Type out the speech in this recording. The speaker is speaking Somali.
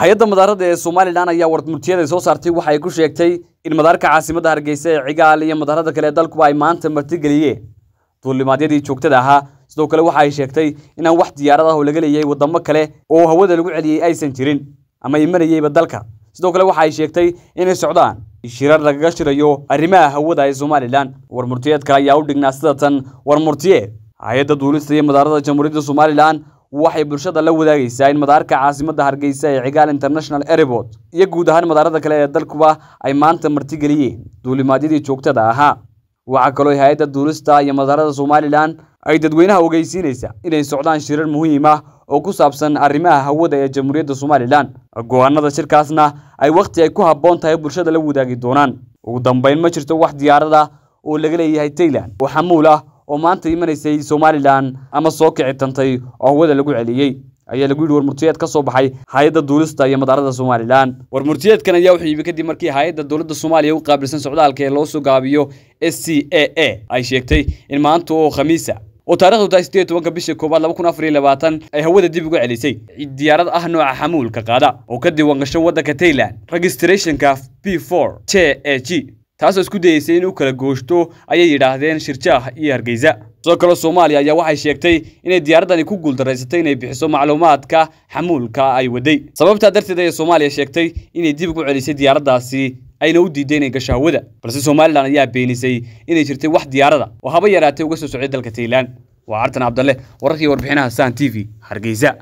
hay'adda madaarada ee somalilan ayaa warmurtiyada soo saartay. Waxa ay ku sheegtay in madaarka caasimadda hargeysa ee cigaal iyo madaarada kale dalkuba ay maanta martigeliyeen. Duulimaadyadii joogtada ahaa sidoo kale waxa ay sheegtay inaan wax diyaarad ah oo laga leeyahay waddamo kale oo hawada lagu celiyey aysan jirin ama imanayeyba dalka. Sidoo kale waxa ay sheegtay inay socdaan shirar lagaga shirayo arrimaha hawada ee somalilan. Warmurtiyeedka ayaa u dhignaa sida tan warmurtiyeed. Hay'adda duulista iyo madaarada jamhuuriyadda somalilan waxay bulshada la wadaagaysaa in madaarka caasimadda hargeysa ee cigaal international airport iyo guud ahaan madaarada kale ee dalkuba ay maanta martigeliyeen duulimaadyadii joogtada ahaa. Waxaa kaloo hay'adda duulista iyo madaarada somalilan ay dadweynaha ogeysiinaysa inay socdaan shirar muhiim ah oo ku saabsan arrimaha hawada ee jamhuuriyadda somalilan. Go'aanada shirkaasna ay wakhti ay ku habboon tahay bulshada la wadaagi doonaan. Ugu dambeyn ma jirto wax diyaarada oo laga leeyahay tayland oo xamuul ah oo maanta imanaysay somalilan ama soo kici tantay oo hawada lagu celiyey ayaa lagu yidhi warmurtiyeed ka soo baxay hay'adda duulista iyo madaarada somalilan. Warmurtiyeedkan ayaa wuxuu yimi kadib markii hay'adda dowladda soomaaliya u qaabilsan socdaalka ee loo soo gaabiyo s c a a ay sheegtay in maanta oo khamiisa oo taarikhdu tahay sideed tobanka bishii koowaad laba kun afar iyo labaatan ay hawada dib uga celisay. Diyaarad ah nooca xamuulka qaada. Oo ka diiwaan gasho waddanka tayland registrationka p four t a g taasoo isku dayeysay in u kala gooshto ayay yidhaahdeen shirjaah iyo hargeysa. Sidoo kale soomaaliya ayaa waxay sheegtay inay diyaaraddani ku guuldaraysatay inay bixiso macluumaadka xamuulka ay waday. Sababtaa darteed ayay soomaaliya sheegtay inay dib ugu celisay diyaaraddaasi ayna u diiday inay gasho hawada balse somalilan ayaa beenisay inay jirtay wax diyaarada oo haba yaraatay uga soo socday dalka tayland waa cartan cabdalle wararkii warbixinaha san t v hargeysa